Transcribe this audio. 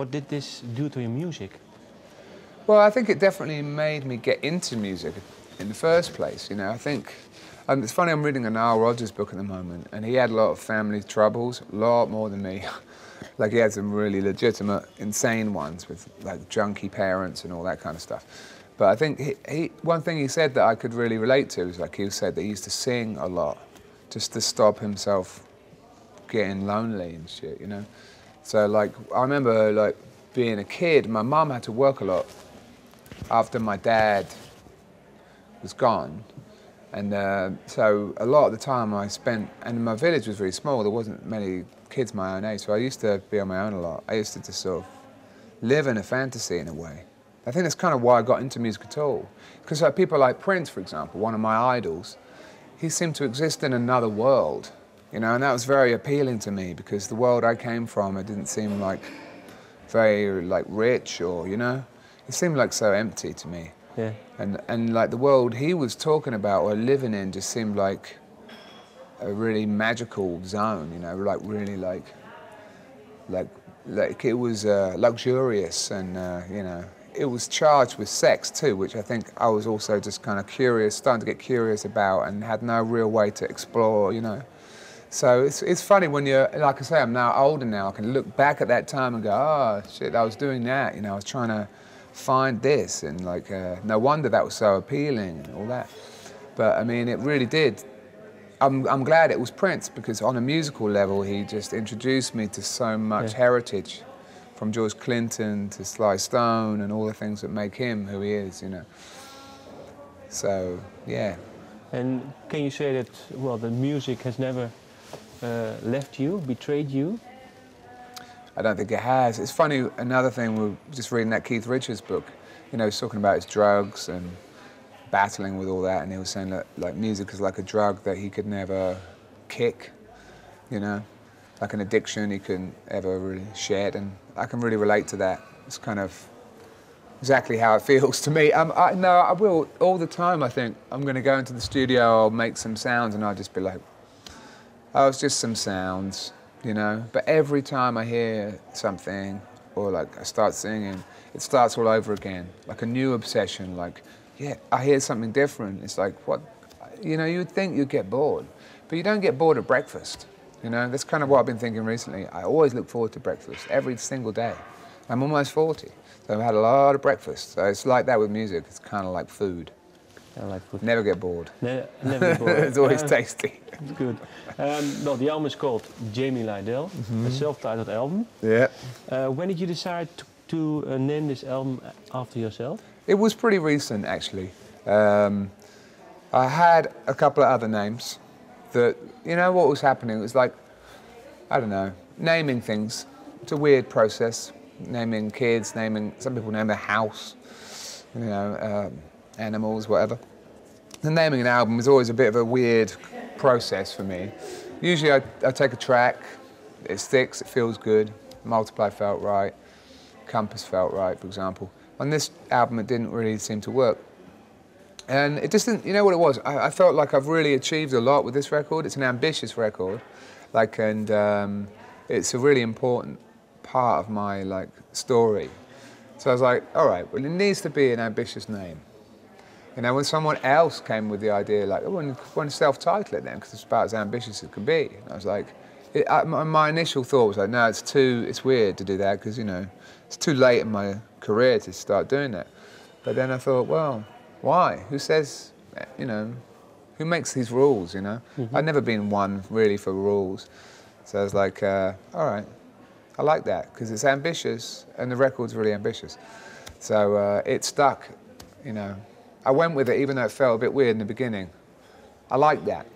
What did this do to your music? Well, I think it definitely made me get into music in the first place. You know, I think um, it's funny. I'm reading a Nile Rodgers book at the moment, and he had a lot of family troubles, a lot more than me. like he had some really legitimate, insane ones with like junky parents and all that kind of stuff. But I think he, he, one thing he said that I could really relate to is like he said that he used to sing a lot, just to stop himself getting lonely and shit, you know. So like I remember like being a kid, my mum had to work a lot after my dad was gone. And uh, so a lot of the time I spent, and my village was very small, there wasn't many kids my own age, so I used to be on my own a lot. I used to just sort of live in a fantasy in a way. I think that's kind of why I got into music at all. Because like, people like Prince, for example, one of my idols, he seemed to exist in another world, you know, and that was very appealing to me because the world I came from, it didn't seem like very like rich or, you know, it seemed like so empty to me. Yeah. And and like the world he was talking about or living in just seemed like a really magical zone, you know, like really like like like it was uh, luxurious and uh, you know it was charged with sex too, which I think I was also just kind of curious, starting to get curious about, and had no real way to explore, you know. So it's, it's funny when you're, like I say, I'm now older now. I can look back at that time and go, oh shit, I was doing that. You know, I was trying to find this, and like, uh, no wonder that was so appealing and all that. But I mean, it really did. I'm, I'm glad it was Prince because on a musical level, he just introduced me to so much Yeah. heritage, from George Clinton to Sly Stone and all the things that make him who he is. You know. So yeah. And can you say that, well, the music has never uh, left you, betrayed you? I don't think it has. It's funny, another thing, we were just reading that Keith Richards book, you know, he's talking about his drugs and battling with all that, and he was saying that like music is like a drug that he could never kick, you know, like an addiction he couldn't ever really shed, and I can really relate to that. It's kind of exactly how it feels to me. Um, I, no, I will all the time. I think I'm going to go into the studio, I'll make some sounds, and I'll just be like, oh, it's just some sounds, you know. But every time I hear something, or like I start singing, it starts all over again, like a new obsession. Like, yeah, I hear something different. It's like what, you know, you'd think you'd get bored, but you don't get bored at breakfast. You know, that's kind of what I've been thinking recently. I always look forward to breakfast every single day. I'm almost 40, so I've had a lot of breakfast. So it's like that with music. It's kind of like food. I like food. Never get bored. Ne- never bored. it's always Uh, tasty. It's good. Um, well, the album is called Jamie Lidell, a self-titled album. Yeah. Uh, when did you decide to, to uh, name this album after yourself? It was pretty recent, actually. Um, I had a couple of other names that, you know, what was happening? It was like, I don't know, naming things. It's a weird process. Naming kids, naming, some people name their house, you know, um, animals, whatever. The naming an album is always a bit of a weird process for me. Usually I, I take a track, it sticks, it feels good. Multiply felt right. Compass felt right, for example. On this album, it didn't really seem to work. And it just didn't, you know what it was? I, I felt like I've really achieved a lot with this record. It's an ambitious record. Like, and um, it's a really important part of my, like, story. So I was like, all right, well, it needs to be an ambitious name. You know, when someone else came with the idea, like, oh, why don't self-title it then, because it's about as ambitious as it could be. And I was like, it, I, my, initial thought was like, no, it's too, it's weird to do that, because, you know, it's too late in my career to start doing that. But then I thought, well, why? Who says, you know, who makes these rules, you know? I've never been one really for rules. So I was like, uh, all right, I like that, because it's ambitious, and the record's really ambitious. So uh, it stuck, you know. I went with it even though it felt a bit weird in the beginning. I like that.